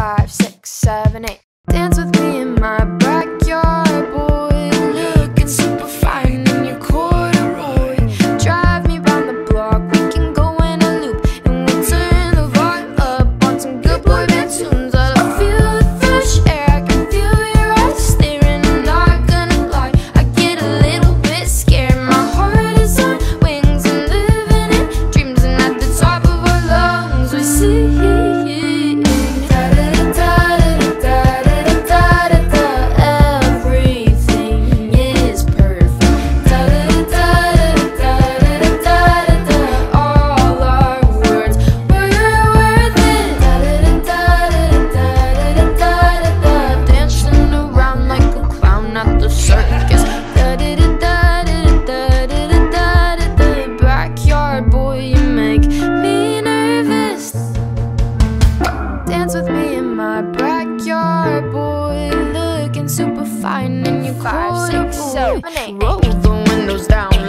five, six, seven, eight. Dance with me. dance with me in my backyard, boy. Looking super fine in your five, six, seven, eight. Roll the windows down.